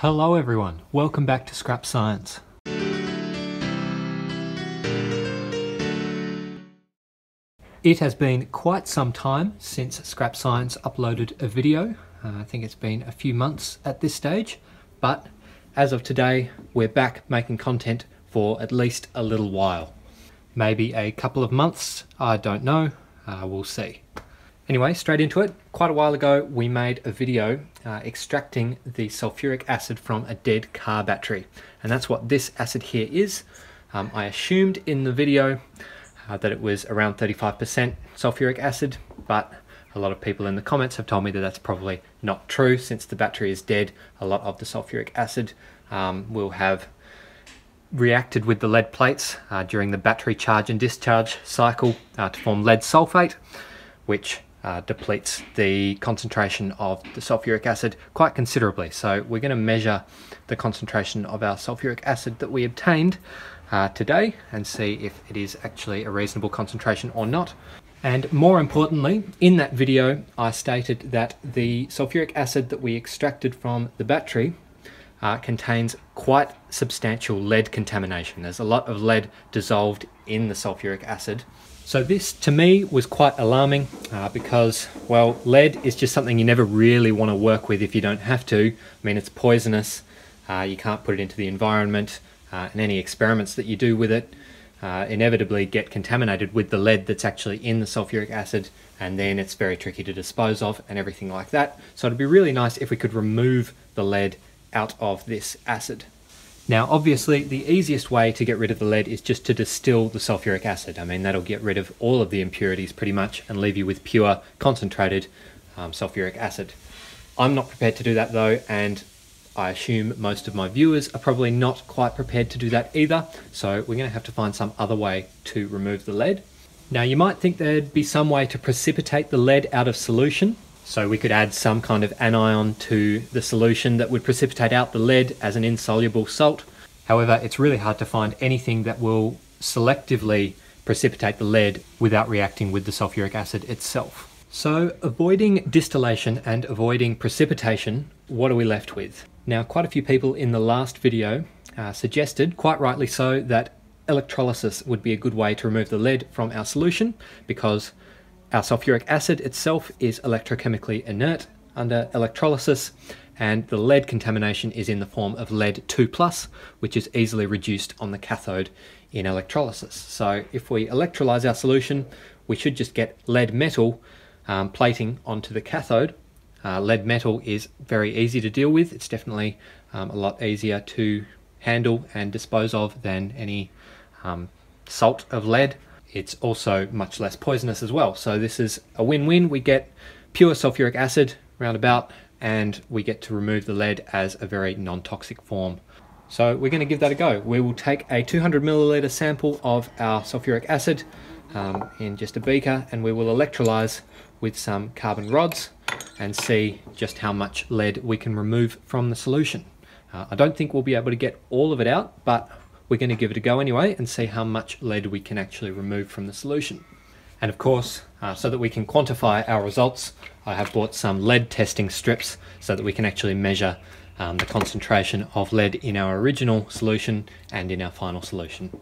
Hello everyone, welcome back to Scrap Science. It has been quite some time since Scrap Science uploaded a video. Uh, I think it's been a few months at this stage, but as of today, we're back making content for at least a little while. Maybe a couple of months, I don't know, uh, we'll see. Anyway, straight into it. Quite a while ago, we made a video uh, extracting the sulfuric acid from a dead car battery. And that's what this acid here is. Um, I assumed in the video uh, that it was around 35% sulfuric acid, but a lot of people in the comments have told me that that's probably not true. Since the battery is dead, a lot of the sulfuric acid um, will have reacted with the lead plates uh, during the battery charge and discharge cycle uh, to form lead sulfate, which uh, depletes the concentration of the sulfuric acid quite considerably. So we're going to measure the concentration of our sulfuric acid that we obtained uh, today and see if it is actually a reasonable concentration or not. And more importantly, in that video, I stated that the sulfuric acid that we extracted from the battery uh, contains quite substantial lead contamination. There's a lot of lead dissolved in the sulfuric acid. So this to me was quite alarming uh, because, well, lead is just something you never really want to work with if you don't have to. I mean, it's poisonous. Uh, you can't put it into the environment uh, and any experiments that you do with it uh, inevitably get contaminated with the lead that's actually in the sulfuric acid and then it's very tricky to dispose of and everything like that. So it'd be really nice if we could remove the lead out of this acid. Now, obviously, the easiest way to get rid of the lead is just to distill the sulfuric acid. I mean, that'll get rid of all of the impurities pretty much and leave you with pure concentrated um, sulfuric acid. I'm not prepared to do that though, and I assume most of my viewers are probably not quite prepared to do that either. So we're going to have to find some other way to remove the lead. Now, you might think there'd be some way to precipitate the lead out of solution. So we could add some kind of anion to the solution that would precipitate out the lead as an insoluble salt. However, it's really hard to find anything that will selectively precipitate the lead without reacting with the sulfuric acid itself. So avoiding distillation and avoiding precipitation, what are we left with? Now, quite a few people in the last video uh, suggested, quite rightly so, that electrolysis would be a good way to remove the lead from our solution because our sulfuric acid itself is electrochemically inert under electrolysis and the lead contamination is in the form of lead 2 plus, which is easily reduced on the cathode in electrolysis. So if we electrolyze our solution, we should just get lead metal um, plating onto the cathode. Uh, lead metal is very easy to deal with. It's definitely um, a lot easier to handle and dispose of than any um, salt of lead it's also much less poisonous as well. So this is a win-win. We get pure sulfuric acid roundabout and we get to remove the lead as a very non-toxic form. So we're going to give that a go. We will take a 200 milliliter sample of our sulfuric acid um, in just a beaker and we will electrolyze with some carbon rods and see just how much lead we can remove from the solution. Uh, I don't think we'll be able to get all of it out, but we're going to give it a go anyway and see how much lead we can actually remove from the solution. And of course, uh, so that we can quantify our results, I have bought some lead testing strips so that we can actually measure um, the concentration of lead in our original solution and in our final solution.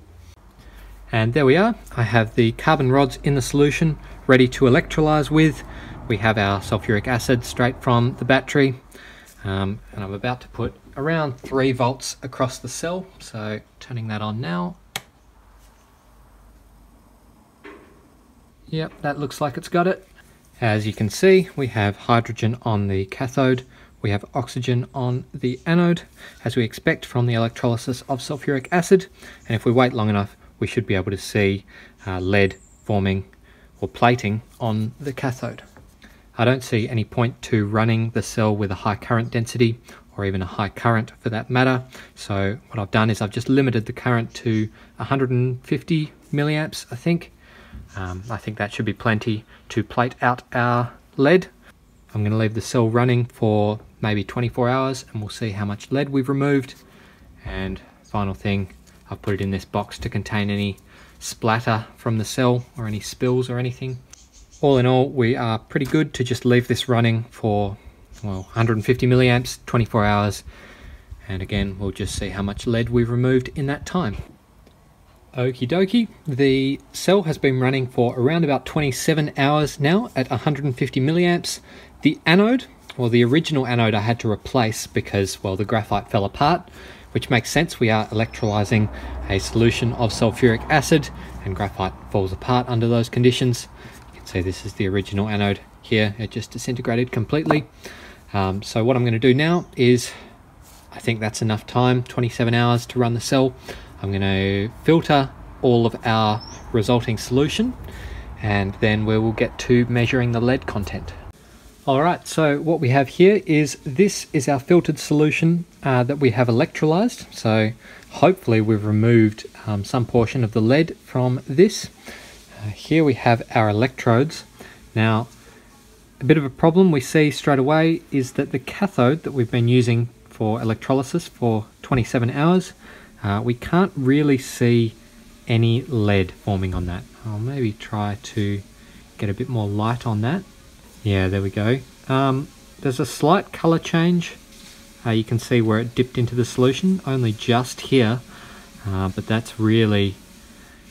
And there we are. I have the carbon rods in the solution ready to electrolyze with. We have our sulfuric acid straight from the battery. Um, and I'm about to put around 3 volts across the cell, so turning that on now. Yep, that looks like it's got it. As you can see, we have hydrogen on the cathode, we have oxygen on the anode, as we expect from the electrolysis of sulfuric acid, and if we wait long enough, we should be able to see uh, lead forming or plating on the cathode. I don't see any point to running the cell with a high current density or even a high current for that matter. So what I've done is I've just limited the current to 150 milliamps, I think. Um, I think that should be plenty to plate out our lead. I'm going to leave the cell running for maybe 24 hours and we'll see how much lead we've removed. And final thing, I've put it in this box to contain any splatter from the cell or any spills or anything. All in all, we are pretty good to just leave this running for well 150 milliamps 24 hours And again, we'll just see how much lead we've removed in that time. Okie dokie, the cell has been running for around about 27 hours now at 150 milliamps. The anode, well the original anode I had to replace because, well, the graphite fell apart, which makes sense. We are electrolyzing a solution of sulfuric acid and graphite falls apart under those conditions. You can see this is the original anode here. It just disintegrated completely. Um, so what I'm going to do now is, I think that's enough time, 27 hours to run the cell. I'm going to filter all of our resulting solution and then we will get to measuring the lead content. Alright, so what we have here is this is our filtered solution uh, that we have electrolyzed. So hopefully we've removed um, some portion of the lead from this. Uh, here we have our electrodes. Now, a bit of a problem we see straight away is that the cathode that we've been using for electrolysis for 27 hours, uh, we can't really see any lead forming on that. I'll maybe try to get a bit more light on that. Yeah, there we go. Um, there's a slight color change. Uh, you can see where it dipped into the solution, only just here, uh, but that's really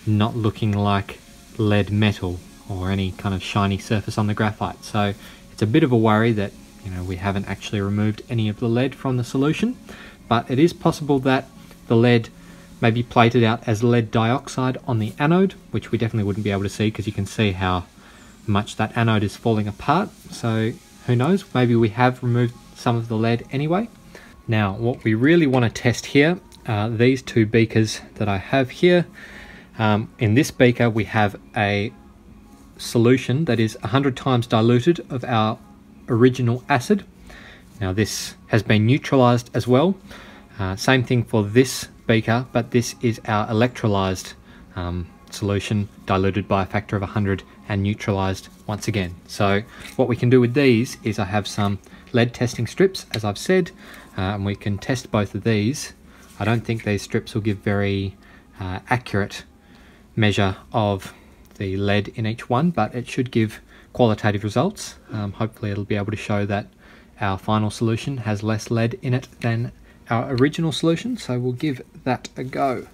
not looking like lead metal or any kind of shiny surface on the graphite. So it's a bit of a worry that you know we haven't actually removed any of the lead from the solution, but it is possible that the lead may be plated out as lead dioxide on the anode, which we definitely wouldn't be able to see because you can see how much that anode is falling apart. So who knows, maybe we have removed some of the lead anyway. Now, what we really want to test here are these two beakers that I have here. Um, in this beaker, we have a solution that is 100 times diluted of our original acid. Now this has been neutralized as well. Uh, same thing for this beaker, but this is our electrolyzed um, solution diluted by a factor of 100 and neutralized once again. So what we can do with these is I have some lead testing strips, as I've said, uh, and we can test both of these. I don't think these strips will give very uh, accurate measure of the lead in each one, but it should give qualitative results. Um, hopefully it'll be able to show that our final solution has less lead in it than our original solution, so we'll give that a go.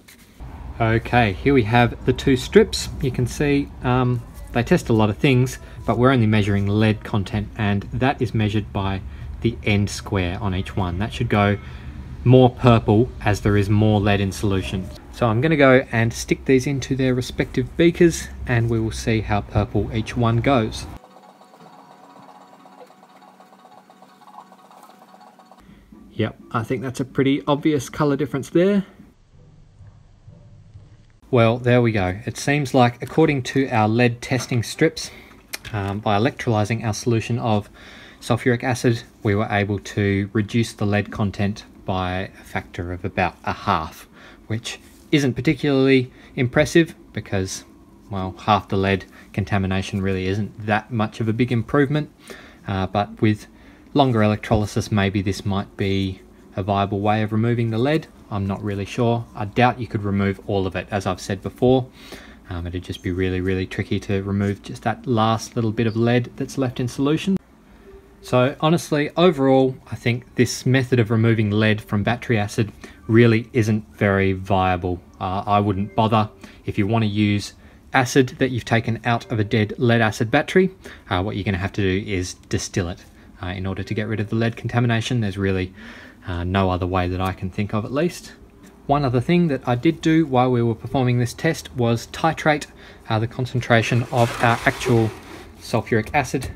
Okay, here we have the two strips. You can see um, they test a lot of things, but we're only measuring lead content, and that is measured by the end square on each one. That should go more purple as there is more lead in solution. So I'm going to go and stick these into their respective beakers, and we will see how purple each one goes. Yep, I think that's a pretty obvious colour difference there. Well, there we go. It seems like, according to our lead testing strips, um, by electrolyzing our solution of sulfuric acid, we were able to reduce the lead content by a factor of about a half, which isn't particularly impressive because, well, half the lead contamination really isn't that much of a big improvement. Uh, but with longer electrolysis, maybe this might be a viable way of removing the lead. I'm not really sure. I doubt you could remove all of it, as I've said before. Um, it'd just be really, really tricky to remove just that last little bit of lead that's left in solution. So honestly, overall, I think this method of removing lead from battery acid really isn't very viable. Uh, I wouldn't bother. If you want to use acid that you've taken out of a dead lead acid battery, uh, what you're going to have to do is distill it. Uh, in order to get rid of the lead contamination, there's really uh, no other way that I can think of at least. One other thing that I did do while we were performing this test was titrate uh, the concentration of our actual sulfuric acid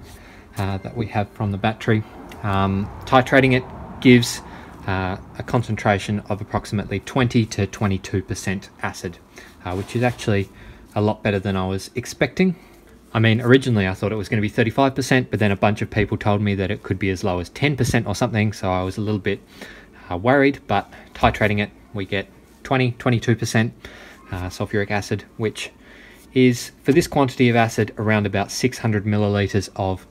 uh, that we have from the battery. Um, titrating it gives uh, a concentration of approximately 20 to 22% acid, uh, which is actually a lot better than I was expecting. I mean, originally I thought it was going to be 35%, but then a bunch of people told me that it could be as low as 10% or something, so I was a little bit uh, worried, but titrating it, we get 20, 22% uh, sulfuric acid, which is, for this quantity of acid, around about 600 milliliters of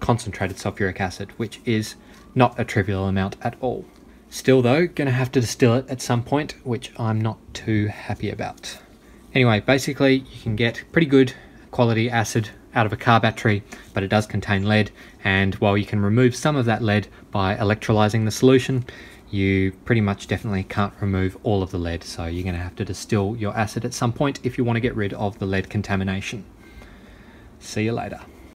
concentrated sulfuric acid, which is not a trivial amount at all. Still though, gonna have to distill it at some point, which I'm not too happy about. Anyway, basically you can get pretty good quality acid out of a car battery, but it does contain lead. And while you can remove some of that lead by electrolyzing the solution, you pretty much definitely can't remove all of the lead. So you're to have to distill your acid at some point if you want to get rid of the lead contamination. See you later.